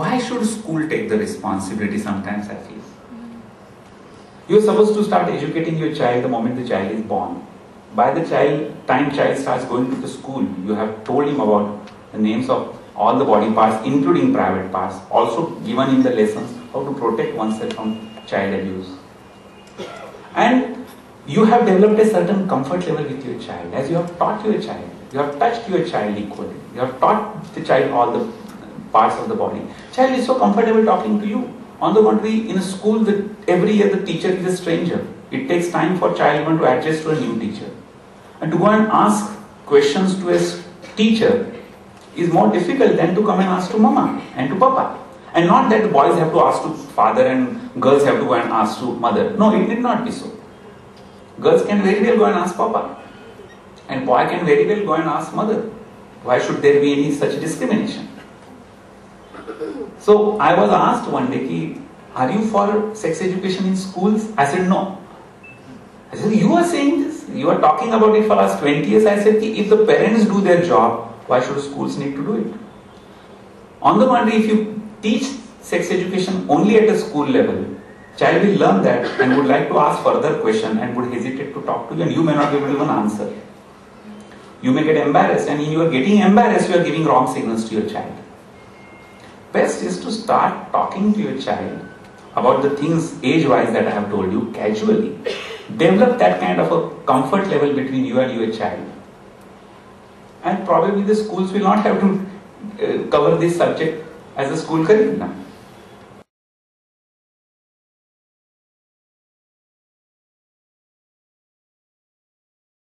why should school take the responsibility sometimes I feel? You're supposed to start educating your child the moment the child is born. By the child, time child starts going to the school, you have told him about the names of all the body parts, including private parts, also given in the lessons how to protect oneself from child abuse. And you have developed a certain comfort level with your child as you have taught your child. You have touched your child equally. You have taught the child all the parts of the body. Child is so comfortable talking to you. On the contrary, in a school, the, every year the teacher is a stranger. It takes time for child one to adjust to a new teacher. And to go and ask questions to a teacher is more difficult than to come and ask to mama and to papa. And not that boys have to ask to father and girls have to go and ask to mother. No, it need not be so. Girls can very well go and ask papa. And boy can very well go and ask mother. Why should there be any such discrimination? So I was asked one day, ki, are you for sex education in schools? I said no. I said, you are saying this? You are talking about it for last 20 years. I said, if the parents do their job, why should schools need to do it? On the contrary, if you teach sex education only at a school level, child will learn that and would like to ask further question and would hesitate to talk to you and you may not be able to even answer. You may get embarrassed and you are getting embarrassed, you are giving wrong signals to your child. Best is to start talking to your child about the things age-wise that I have told you casually. Develop that kind of a comfort level between you and your child. And probably the schools will not have to uh, cover this subject as a school curriculum.